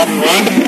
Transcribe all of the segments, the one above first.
Vamos lá.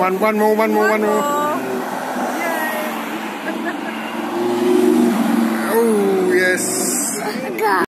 One, one more, one more, one more.